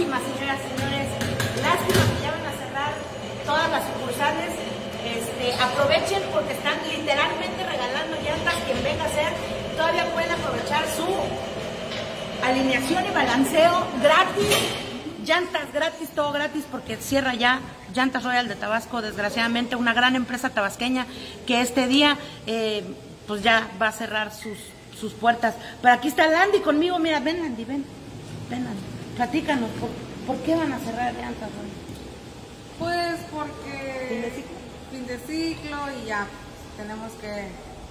lástima, señoras y señores, lástima que ya van a cerrar todas las sucursales. Este, aprovechen porque están literalmente regalando llantas. Quien venga a hacer, todavía pueden aprovechar su alineación y balanceo gratis. Llantas gratis, todo gratis porque cierra ya Llantas Royal de Tabasco, desgraciadamente una gran empresa tabasqueña que este día eh, pues ya va a cerrar sus, sus puertas. Pero aquí está Landy conmigo, mira, ven Landy, ven, ven Landy platícanos, ¿por, ¿por qué van a cerrar Llantas Royal? Pues porque Fin de ciclo. fin de ciclo y ya tenemos que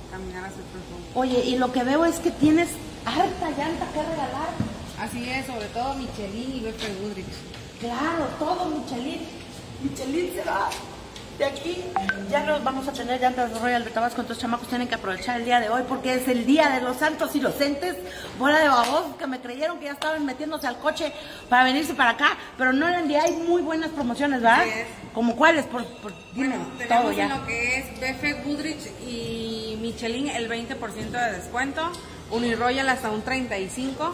caminar hacia otro rumbo. Oye, y lo que veo es que tienes harta llanta que regalar. Así es, sobre todo Michelin y Beppe Goodrich. Claro, todo Michelin. Michelin se va. De aquí ya nos vamos a tener llantas Royal de Tabasco, entonces chamacos tienen que aprovechar el día de hoy porque es el día de los santos inocentes. Bola de babos que me creyeron que ya estaban metiéndose al coche para venirse para acá, pero no eran día, hay muy buenas promociones, ¿verdad? Es. ¿Como cuáles? Por, por, dime Bueno, todo tenemos ya. en lo que es Beppe Goodrich y Michelin el 20% de descuento, Uniroyal hasta un 35%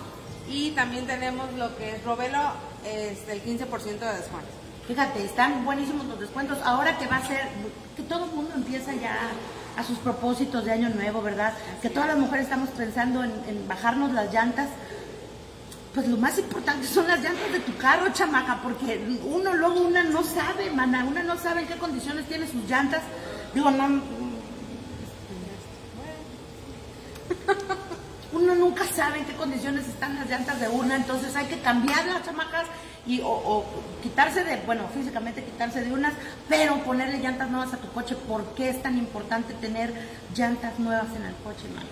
y también tenemos lo que es Robelo es del 15% de descuento. Fíjate, están buenísimos los descuentos. Ahora que va a ser, que todo el mundo empieza ya a sus propósitos de año nuevo, ¿verdad? Que todas las mujeres estamos pensando en, en bajarnos las llantas. Pues lo más importante son las llantas de tu carro, chamaca, porque uno luego una no sabe, mana, una no sabe en qué condiciones tiene sus llantas. Digo, no. Uno nunca sabe en qué condiciones están las llantas de una, entonces hay que cambiarlas, chamacas, y, o, o quitarse de, bueno, físicamente quitarse de unas, pero ponerle llantas nuevas a tu coche. ¿Por qué es tan importante tener llantas nuevas en el coche, mano?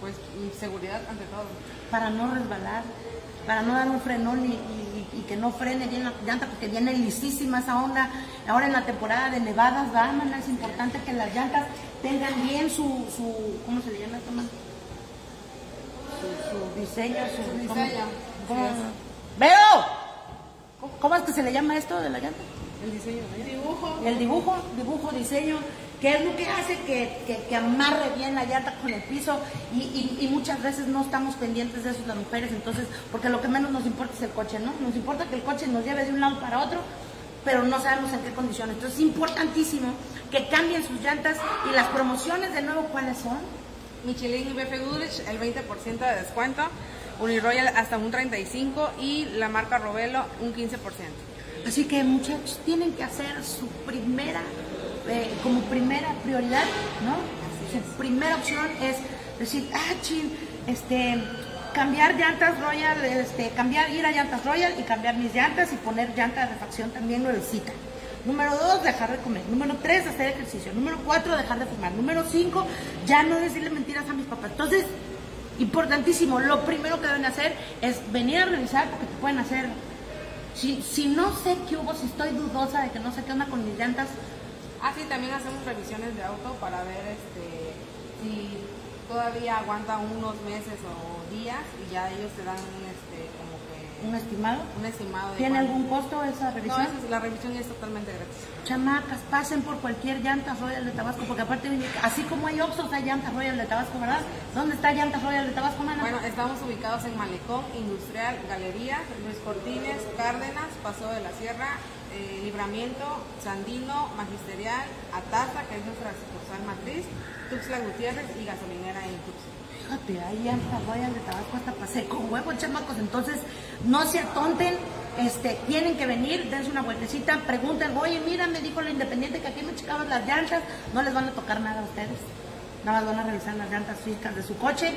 Pues mm, seguridad ante todo. Para no resbalar, para no dar un frenón y, y- y que no frene bien la llanta, porque viene lisísima esa onda. Ahora en la temporada de nevadas, va, mana, es importante que las llantas tengan bien su, su ¿cómo se le llama esto, man? Su, su diseño, su, Su ¿cómo- diseño, cómo- ¡Veo! ¿Cómo, es que se le llama esto de la llanta? El diseño de dibujo. El dibujo, dibujo, diseño, que es lo que hace que, que- que amarre bien la llanta con el piso y, y- y muchas veces no estamos pendientes de eso las mujeres, entonces, porque lo que menos nos importa es el coche, ¿no? Nos importa que el coche nos lleve de un lado para otro, pero no sabemos en qué condiciones. Entonces es importantísimo que cambien sus llantas y las promociones de nuevo, ¿cuáles son? Michelin y Beppe Goodrich el 20% de descuento, Uniroyal hasta un 35% y la marca Robelo un 15%. Así que muchachos tienen que hacer su primera, eh, como primera prioridad, ¿no? Su primera opción es decir, ah, chin, este, cambiar llantas Royal, este, cambiar, ir a llantas Royal y cambiar mis llantas y poner llanta de refacción también nuevecita. Número dos, dejar de comer. Número tres, hacer ejercicio. Número cuatro, dejar de fumar. Número cinco, ya no decirle mentiras a mis papás. Entonces, importantísimo, lo primero que deben hacer es venir a revisar porque te pueden hacer. Si, si no sé qué hubo, si estoy dudosa de que no sé qué onda con mis llantas, Ah, sí, también hacemos revisiones de auto para ver este si todavía aguanta unos meses o días y ya ellos te dan este un estimado. un estimado de ¿Tiene cuánto. algún costo esa No, revisión? esa es- la revisión es totalmente gratis. Chamacas, pasen por cualquier llanta Royal de Tabasco, porque aparte, así como hay Oxxos, hay llantas Royal de Tabasco, ¿verdad? ¿Dónde está llantas Royal de Tabasco, mana? Bueno, estamos ubicados en Malecón, Industrial, Galería, Luis Cortines, Cárdenas, Paso de la Sierra, eh, Libramiento, Sandino, Magisterial, Ataza, que es nuestra sucursal matriz, Tuxtla Gutiérrez y gasolinera en Tuxtla. Fíjate, hay llantas Royal de Tabasco hasta pasé con huevo, chamacos. Entonces, no se atonten, este, tienen que venir, dense una vueltecita, pregunten, oye, mira, me dijo la independiente que aquí me checaban las llantas, no les van a tocar nada a ustedes. Nada más van a revisar las llantas físicas de su coche.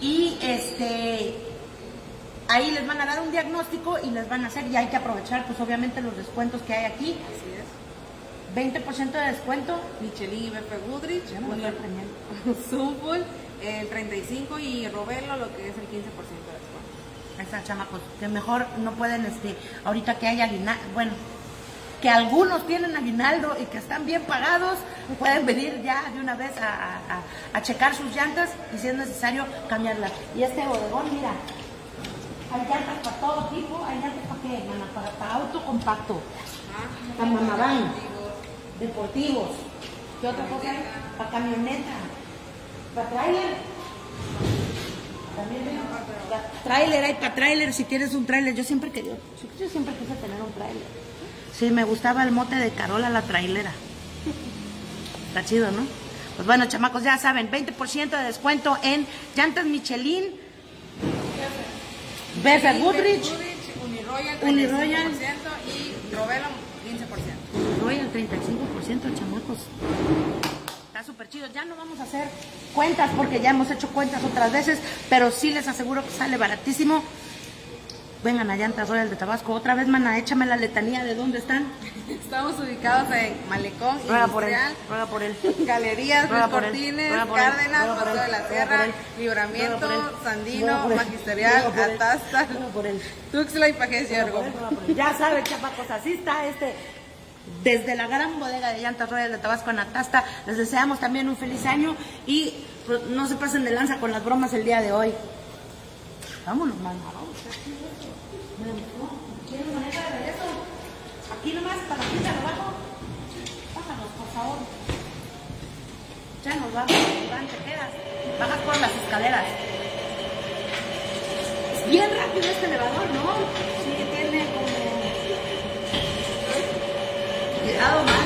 Y este ahí les van a dar un diagnóstico y les van a hacer, y hay que aprovechar, pues obviamente los descuentos que hay aquí. Así es. 20% de descuento. Michelin y Beppe Goodrich, Ya el 35 y Robelo, lo que es el 15% de descuento. Ahí está, chamacos, que mejor no pueden, este, ahorita que hay aguinaldo, bueno, que algunos tienen aguinaldo y que están bien pagados, pueden venir ya de una vez a, a- checar sus llantas y si es necesario cambiarlas. Y este bodegón, mira, hay llantas para todo tipo, hay llantas para qué, para, para auto compacto, para mamaván, deportivos, ¿qué otra cosa? Para camioneta, para trailer. También veo para trailer, hay para trailer, si tienes un trailer, yo siempre quería, yo siempre quise tener un trailer. Sí, me gustaba el mote de Carola la trailera. Está chido, ¿no? Pues bueno, chamacos, ya saben, 20% de descuento en llantas Michelin, Befer Goodrich, Uniroyal, 35% Uniroyal. y Robelo 15%. Royal 35%, chamacos. Está súper chido. Ya no vamos a hacer cuentas porque ya hemos hecho cuentas otras veces, pero sí les aseguro que sale baratísimo. Vengan a Llantas Royal de Tabasco. Otra vez, mana, échame la letanía de dónde están. Estamos ubicados en Malecón, Ruega por él, ruega por él. Galerías, Ruega Luis por él, Cortines, ruega por él, Cárdenas, ruega por Paso él, de la Sierra, él, Libramiento, Sandino, Magisterial, Atasta. Tuxla y Pajés Yergo. Ya así está este. Desde la gran bodega de Llantas Royal de Tabasco en Atasta, les deseamos también un feliz año y pues, no se pasen de lanza con las bromas el día de hoy. Vámonos, mamá, vamos. ¿Quieres manejar de regreso? Aquí nomás, para aquí abajo. Bájanos, por favor. Ya nos vamos, te quedas. Bajas por las escaleras. Es bien rápido este elevador, ¿no? Sí, tiene como... Oh my.